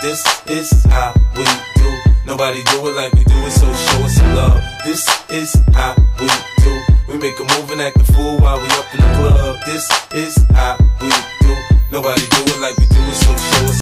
This is how we do. Nobody do it like we do it, so show us some love. This is how we do. We make a move and act a fool while we up in the club. This is how we do. Nobody do it like we.